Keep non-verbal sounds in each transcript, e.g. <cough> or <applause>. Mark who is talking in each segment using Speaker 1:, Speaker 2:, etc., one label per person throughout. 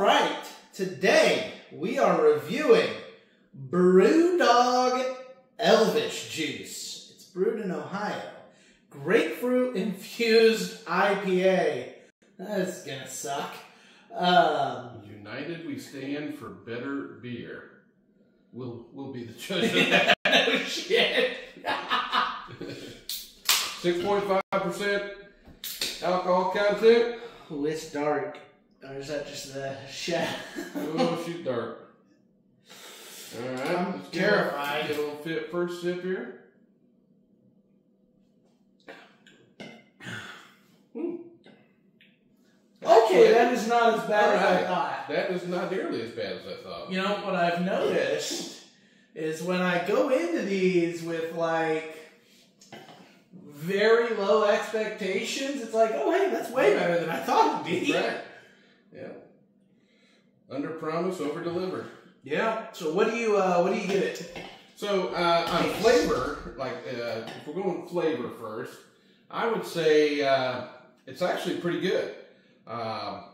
Speaker 1: right, today we are reviewing Brewdog Elvis Juice. It's brewed in Ohio. Grapefruit infused IPA. That's gonna suck. Um,
Speaker 2: United we stand for better beer. We'll we'll be the <laughs> judge of that. <laughs>
Speaker 1: no shit. <laughs>
Speaker 2: Six point five percent alcohol content.
Speaker 1: Ooh, it's dark. Or is that just the shadow?
Speaker 2: Oh shoot dark. Alright.
Speaker 1: I'm
Speaker 2: let's get
Speaker 1: terrified.
Speaker 2: A, get a little fit first sip here. Hmm.
Speaker 1: okay, that is not as bad as I thought.
Speaker 2: That is not nearly as bad as I thought.
Speaker 1: You know what I've noticed is when I go into these with like very low expectations, it's like, oh hey, that's way better than I thought it'd be.
Speaker 2: Right. Under promise, over deliver.
Speaker 1: Yeah. So what do you uh, what do you give it?
Speaker 2: So uh, on flavor, like uh, if we're going flavor first, I would say uh, it's actually pretty good. Um,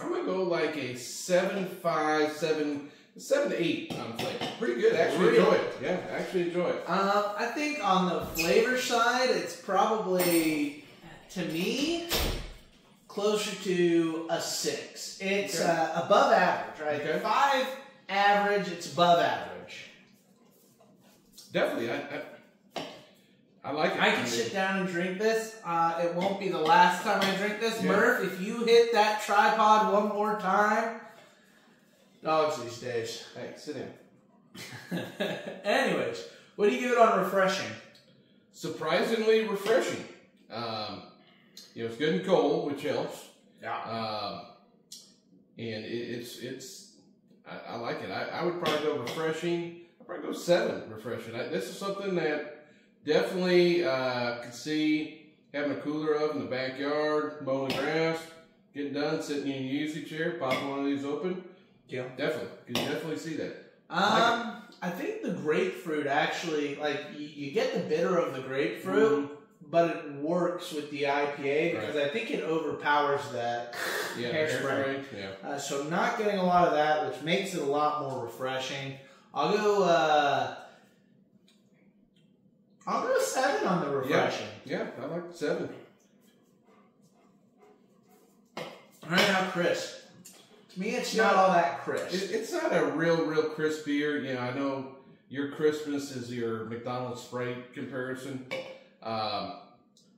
Speaker 2: I'm gonna go like a seven five seven seven eight on flavor. Pretty good. Actually enjoy it. Yeah, actually enjoy it.
Speaker 1: Um, I think on the flavor side, it's probably to me closer to a six. It's
Speaker 2: Okay.
Speaker 1: uh, above average, right?
Speaker 2: Okay.
Speaker 1: Five average, it's above average.
Speaker 2: Definitely, I, I, I like it.
Speaker 1: I can
Speaker 2: mean,
Speaker 1: sit down and drink this. Uh, it won't be the last time I drink this.
Speaker 2: Yeah.
Speaker 1: Murph, if you hit that tripod one more time, dogs these days.
Speaker 2: Hey, sit down. <laughs>
Speaker 1: Anyways, what do you give it on refreshing?
Speaker 2: Surprisingly refreshing. Um, you know, it's good and cold, which helps.
Speaker 1: Yeah.
Speaker 2: Um, and it, it's it's I, I like it. I, I would probably go refreshing. I'd probably go seven refreshing. I, this is something that definitely uh, could see having a cooler of in the backyard, mowing the grass, getting done, sitting in your easy chair, pop one of these open.
Speaker 1: Yeah.
Speaker 2: Definitely, can definitely see that.
Speaker 1: Um, I think the grapefruit actually, like, you, you get the bitter of the grapefruit, but it works with the IPA because I think it overpowers that.
Speaker 2: Yeah,
Speaker 1: Hairspray.
Speaker 2: Yeah,
Speaker 1: Uh, so I'm not getting a lot of that, which makes it a lot more refreshing. I'll go. Uh, I'll go seven on the refreshing.
Speaker 2: yeah. yeah I like seven.
Speaker 1: All right, now crisp. To me, it's
Speaker 2: Yeah.
Speaker 1: not all that crisp.
Speaker 2: It, it's not a real, real crisp beer. Yeah, I know your crispness is your McDonald's Sprite comparison. Um,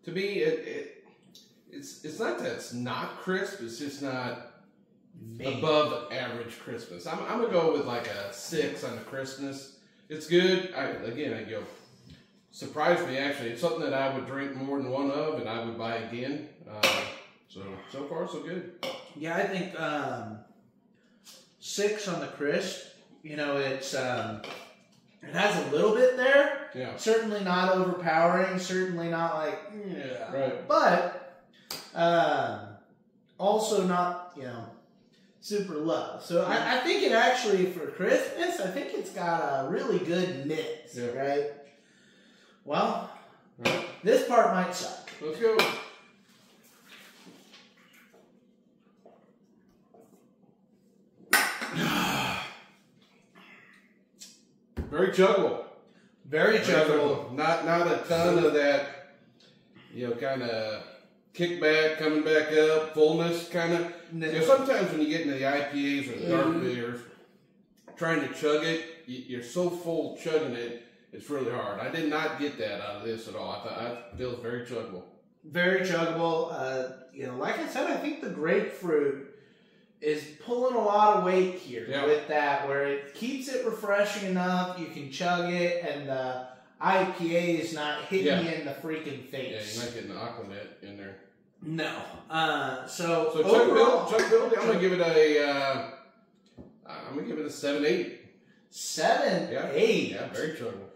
Speaker 2: to me, it, it it's it's not that it's not crisp. It's just not
Speaker 1: Maybe.
Speaker 2: above average crispness. I'm, I'm gonna go with like a six on the crispness. It's good. I, again, I go. Surprised me actually. It's something that I would drink more than one of, and I would buy again. Uh, so so far so good.
Speaker 1: Yeah, I think um, six on the crisp. You know, it's um, it has a little bit there.
Speaker 2: Yeah.
Speaker 1: Certainly not overpowering. Certainly not like yeah.
Speaker 2: Right.
Speaker 1: But um, also not you know super low. So I, I think it actually for Christmas, I think it's got a really good mix.
Speaker 2: Yeah.
Speaker 1: Right. Well,
Speaker 2: right.
Speaker 1: this part might suck.
Speaker 2: Let's go. Very chuggable.
Speaker 1: Very
Speaker 2: Very
Speaker 1: chuggable.
Speaker 2: Not not a ton of that, you know, kind of kickback, coming back up, fullness, kind of. You know, sometimes when you get into the IPAs or the dark
Speaker 1: Mhm.
Speaker 2: beers, trying to chug it, you- you're so full chugging it, it's really hard. I did not get that out of this at all. I thought I feel it's very chuggable.
Speaker 1: very chuggable. Uh, you know, like I said, I think the grapefruit is pulling a lot of weight here with that, where it keeps it refreshing enough. You can chug it, and the IPA is not hitting
Speaker 2: Yeah.
Speaker 1: you in the freaking face.
Speaker 2: Yeah, you're not getting the Aqua Net in there.
Speaker 1: no. Uh, so
Speaker 2: So
Speaker 1: overall,
Speaker 2: chuggability, chuggability, I'm gonna give it a, uh, I'm gonna give it a seven eight.
Speaker 1: seven,
Speaker 2: Yeah,
Speaker 1: eight.
Speaker 2: Yeah, very chuggable.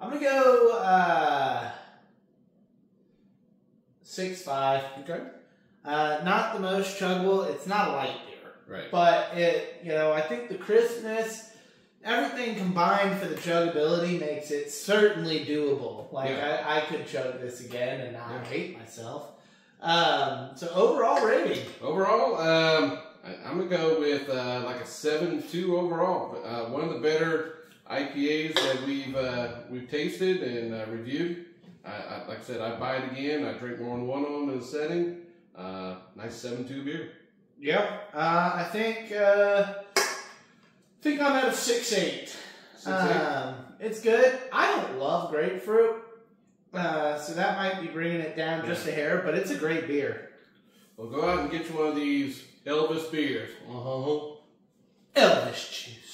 Speaker 1: I'm gonna go uh, six five.
Speaker 2: Okay.
Speaker 1: Uh, not the most chuggable. It's not a light beer.
Speaker 2: Right.
Speaker 1: But it, you know, I think the crispness, everything combined for the chuggability makes it certainly doable. Like
Speaker 2: Yeah.
Speaker 1: I, I could chug this again and not
Speaker 2: Yeah.
Speaker 1: hate myself. Um, so overall rating,
Speaker 2: Overall, um, I, I'm gonna go with with uh, like a seven two overall. Uh, one of the better IPAs that we've uh, we've tasted and uh, reviewed. I, I, like I said, I buy it again. I drink more than one of them in a setting. Uh, nice seven two beer.
Speaker 1: Yep. Uh, I think uh, I think I'm at a six eight.
Speaker 2: Six, eight.
Speaker 1: Um, it's good. I don't love grapefruit, uh, so that might be bringing it down just a hair. But it's a great beer.
Speaker 2: Well, go out and get you one of these Elvis beers. Uh-huh.
Speaker 1: Elvis juice.